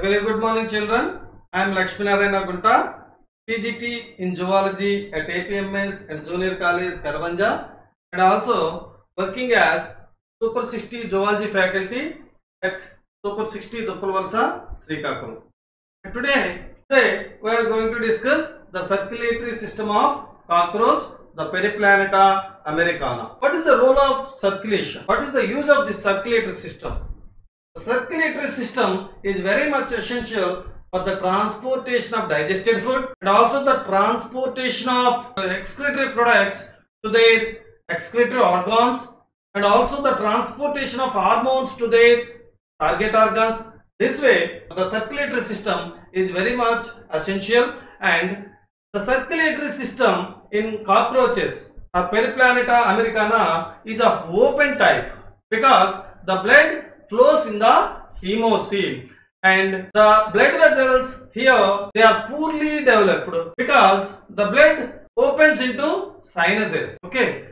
Very good morning, children. I am Lakshmi Narayana Gunta, PGT in Zoology at APMS and Junior College, Karavanja, and also working as Super 60 Zoology faculty at Super 60 Duppalvalsa, Srikakulam. Today, today we are going to discuss the circulatory system of cockroach, the Periplaneta americana. What is the role of circulation? What is the use of this circulatory system? The circulatory system is very much essential for the transportation of digested food and also the transportation of excretory products to their excretory organs and also the transportation of hormones to their target organs. This way, the circulatory system is very much essential and the circulatory system in cockroaches or Periplaneta americana is of open type because the blood flows in the hemocoel and the blood vessels here they are poorly developed because the blood opens into sinuses. Okay?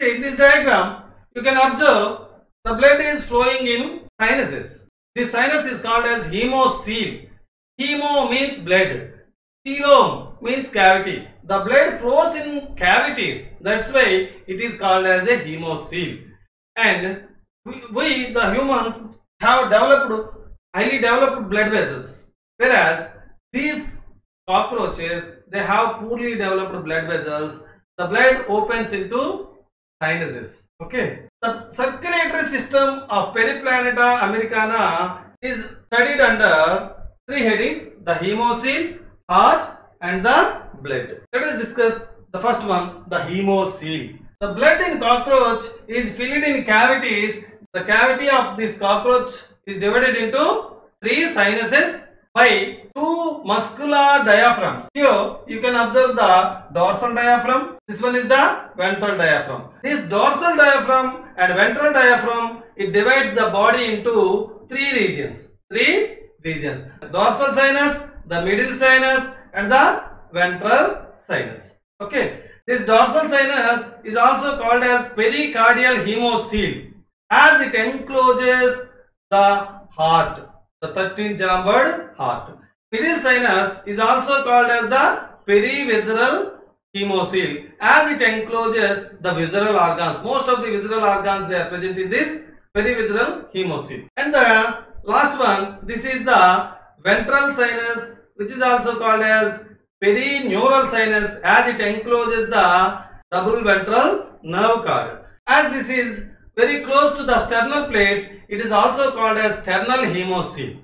In this diagram you can observe the blood is flowing in sinuses. This sinus is called as hemocoel hemo means blood. Coelom means cavity. The blood flows in cavities. That's why it is called as a hemocoel and we, we the humans have developed highly developed blood vessels. Whereas these cockroaches they have poorly developed blood vessels. The blood opens into sinuses. Okay? The circulatory system of periplaneta americana is studied under three headings the hemocoel heart and the blood. Let us discuss the first one the hemocoel the blood in cockroach is filled in cavities the cavity of this cockroach is divided into three sinuses by two muscular diaphragms. Here you can observe the dorsal diaphragm. This one is the ventral diaphragm. This dorsal diaphragm and ventral diaphragm it divides the body into three regions. Three regions. The dorsal sinus, the middle sinus and the ventral sinus. Okay. This dorsal sinus is also called as pericardial hemocoel as it encloses the heart the 13 chambered heart. Middle sinus is also called as the perivisceral hemocoel as it encloses the visceral organs. Most of the visceral organs they are present in this perivisceral hemocoel. And the last one, this is the ventral sinus which is also called as perineural sinus as it encloses the double ventral nerve cord. As this is very close to the sternal plates, it is also called as sternal hemocoel.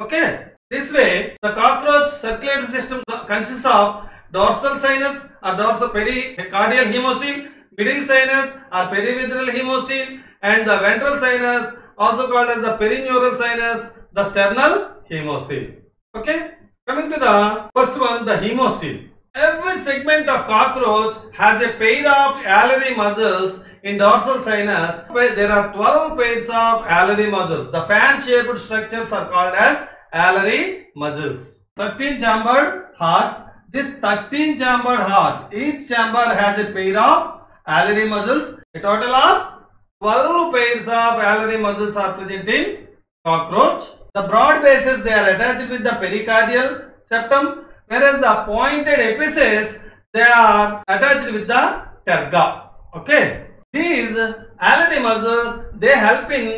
Okay. This way, the cockroach circulatory system consists of dorsal sinus or dorsal pericardial hemocoel, middle sinus or perivisceral hemocoel, and the ventral sinus, also called as the perineural sinus, the sternal hemocoel. Okay. Coming to the first one, the hemocoel. Every segment of cockroach has a pair of alveolar muscles in dorsal sinus where there are 12 pairs of alveolar muscles. The fan-shaped structures are called as alveolar muscles. 13 chambered heart. This 13 chambered heart, each chamber has a pair of alveolar muscles. A total of 12 pairs of alveolar muscles are present in cockroach. The broad bases they are attached with the pericardial septum whereas the pointed apices they are attached with the terga. Okay. These alveolar muscles they help in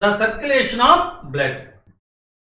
the circulation of blood.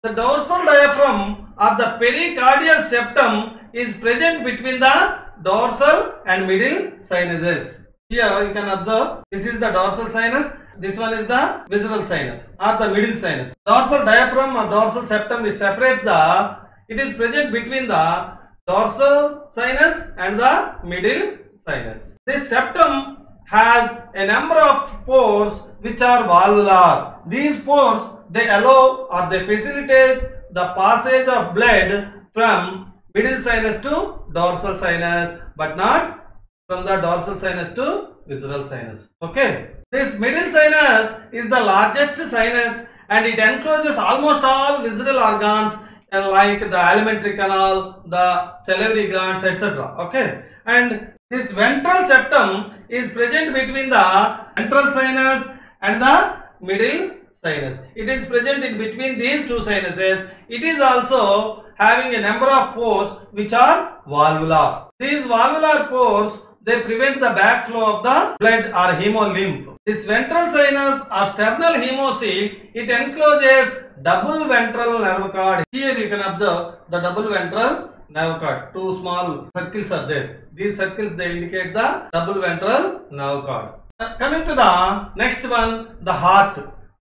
The dorsal diaphragm of the pericardial septum is present between the dorsal and middle sinuses. Here you can observe this is the dorsal sinus, this one is the visceral sinus or the middle sinus. Dorsal diaphragm or dorsal septum which separates the it is present between the dorsal sinus and the middle sinus. This septum has a number of pores which are valvular. These pores they allow or they facilitate the passage of blood from middle sinus to dorsal sinus but not from the dorsal sinus to visceral sinus. Okay. This middle sinus is the largest sinus and it encloses almost all visceral organs like the alimentary canal, the salivary glands, etc. Okay. And this ventral septum is present between the ventral sinus and the middle sinus. It is present in between these two sinuses. It is also having a number of pores which are valvular. These valvular pores they prevent the backflow of the blood or hemolymph. This ventral sinus or sternal hemocy it encloses double ventral nerve cord. Here you can observe the double ventral nerve cord. Two small circles are there. These circles they indicate the double ventral nerve cord. Coming to the next one, the heart.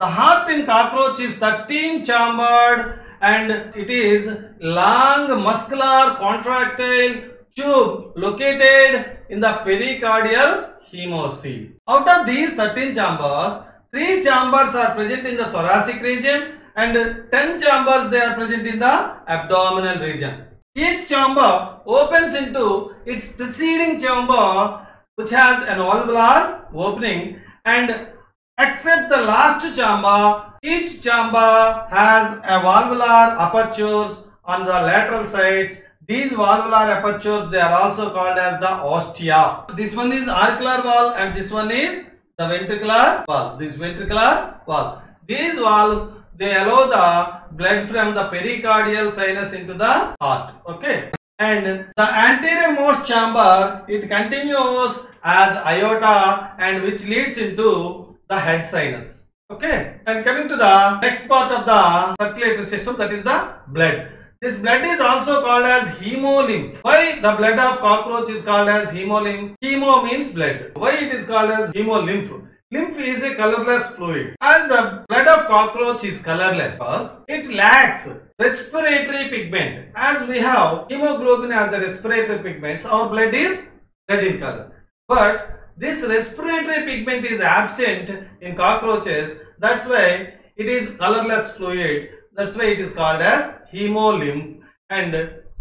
The heart in cockroach is 13 chambered and it is long muscular contractile tube located in the pericardial hemocoel. Out of these 13 chambers, 3 chambers are present in the thoracic region and 10 chambers they are present in the abdominal region. Each chamber opens into its preceding chamber which has an valvular opening and except the last chamber, each chamber has a valvular apertures on the lateral sides. These valvular apertures they are also called as the ostia. This one is auricular valve and this one is the ventricular valve. This ventricular valve. These valves they allow the blood from the pericardial sinus into the heart. Okay. And the anterior most chamber it continues as aorta and which leads into the head sinus. Okay. And coming to the next part of the circulatory system that is the blood. This blood is also called as hemolymph. Why the blood of cockroach is called as hemolymph? Hemo means blood. Why it is called as hemolymph? Lymph is a colorless fluid. As the blood of cockroach is colorless, because it lacks respiratory pigment. As we have hemoglobin as a respiratory pigment, our blood is red in color. But this respiratory pigment is absent in cockroaches. That's why it is colorless fluid. That's why it is called as hemolymph. And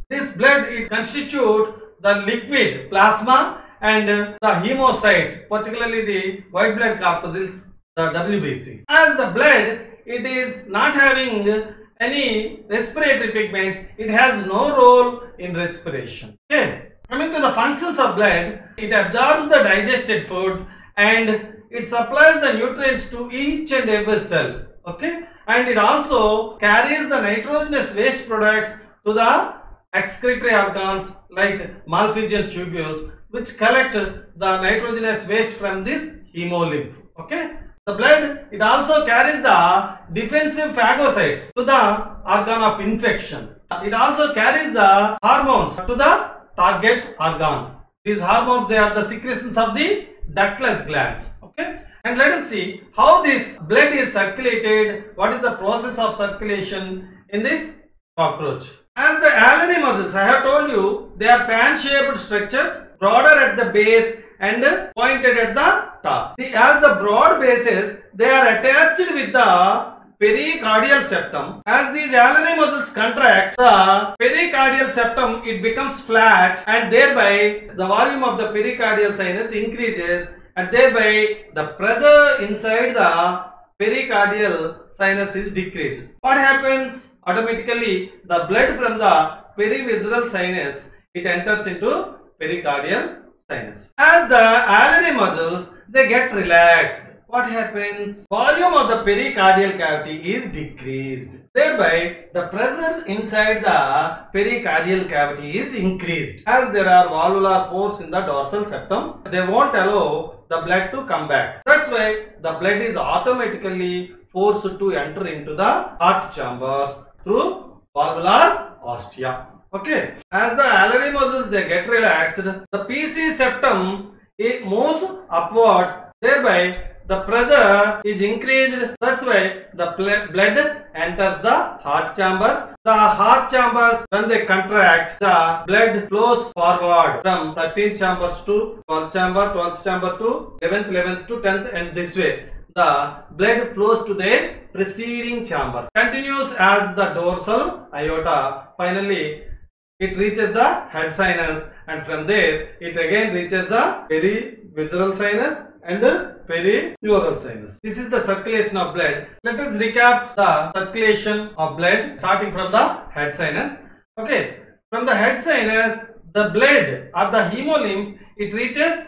this blood it constitute the liquid plasma and the hemocytes, particularly the white blood corpuscles, the WBC. As the blood, it is not having any respiratory pigments, it has no role in respiration. Okay. Coming to the functions of blood, it absorbs the digested food and it supplies the nutrients to each and every cell. Okay. And it also carries the nitrogenous waste products to the excretory organs like Malpighian tubules which collect the nitrogenous waste from this hemolymph. Okay. The blood, it also carries the defensive phagocytes to the organ of infection. It also carries the hormones to the target organ. These hormones, they are the secretions of the ductless glands. Okay. And let us see how this blood is circulated, what is the process of circulation in this cockroach. As the alveoli muscles, I have told you, they are fan-shaped structures, broader at the base and pointed at the top. As the broad bases, they are attached with the pericardial septum. As these alveoli muscles contract, the pericardial septum, it becomes flat and thereby the volume of the pericardial sinus increases and thereby the pressure inside the pericardial sinus is decreased. What happens? Automatically the blood from the perivisceral sinus it enters into pericardial sinus. As the alveoli muscles they get relaxed. What happens? Volume of the pericardial cavity is decreased. Thereby the pressure inside the pericardial cavity is increased. As there are valvular pores in the dorsal septum, they won't allow the blood to come back. That's why the blood is automatically forced to enter into the heart chambers through valvular ostia. Okay. As the alveoli muscles they get relaxed, the PC septum it moves upwards. Thereby the pressure is increased. That's why the blood enters the heart chambers. The heart chambers when they contract, the blood flows forward from 13th chambers to 12th chamber, 12th chamber to 11th, 11th to 10th and this way. The blood flows to their preceding chamber. Continues as the dorsal aorta. Finally, it reaches the head sinus and from there it again reaches the perivisceral sinus and perineural sinus. This is the circulation of blood. Let us recap the circulation of blood starting from the head sinus. Okay, from the head sinus, the blood or the hemolymph, it reaches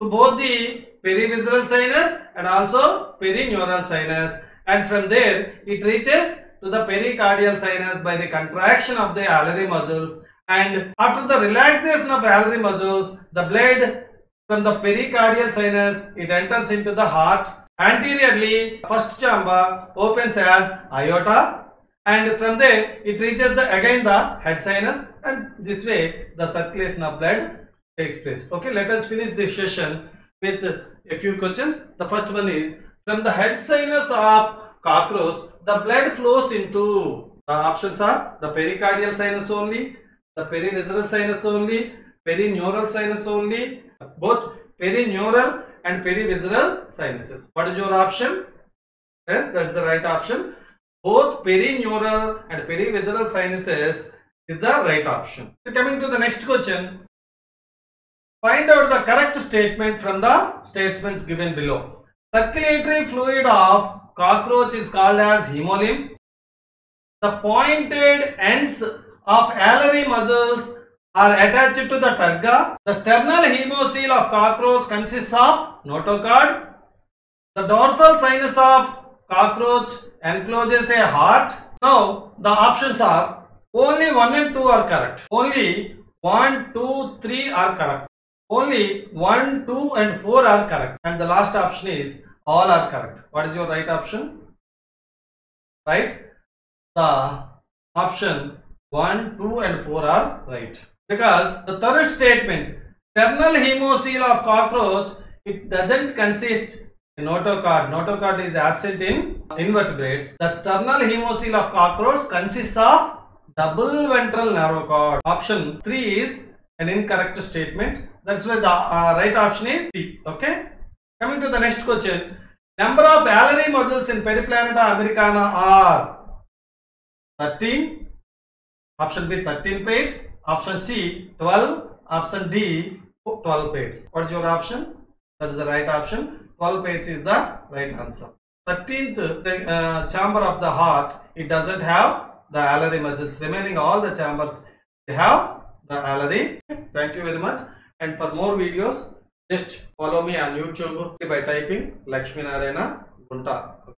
to both the perivisceral sinus and also perineural sinus and from there it reaches to the pericardial sinus by the contraction of the alveolar muscles and after the relaxation of alveolar muscles the blood from the pericardial sinus it enters into the heart. Anteriorly first chamber opens as aorta. And from there it reaches the again the head sinus. And this way the circulation of blood takes place. Okay let us finish this session with a few questions. The first one is from the head sinus of cockroach the blood flows into the options are the pericardial sinus only the perivisceral sinus only perineural sinus only both perineural and perivisceral sinuses what is your option yes that's the right option both perineural and perivisceral sinuses is the right option. So coming to the next question, find out the correct statement from the statements given below. Circulatory fluid of cockroach is called as hemolymph. The pointed ends of alveolar muscles are attached to the terga. The sternal hemocoel of cockroach consists of notochord. The dorsal sinus of cockroach encloses a heart. Now the options are only 1 and 2 are correct. Only 1, 2, 3 are correct. Only 1, 2 and 4 are correct. And the last option is all are correct. What is your right option? Right? The option 1, 2 and 4 are right. Because the third statement, terminal hemocoel of cockroach, it doesn't consist in notochord. Notochord is absent in invertebrates. The sternal hemocoel of cockroach consists of double ventral nerve cord. Option 3 is an incorrect statement. That's why the uh, right option is C. Okay. Coming to the next question. Number of alveolar muscles in Periplaneta americana are 13. Option B 13 pairs. Option C 12. Option D 12 pairs. What is your option? That is the right option. 12 pairs is the right answer. 13th the, uh, chamber of the heart, it doesn't have the alveolar muscles. Remaining all the chambers, they have the alveoli. Thank you very much. And for more videos, just follow me on YouTube by typing Lakshmi Narayana Gunta.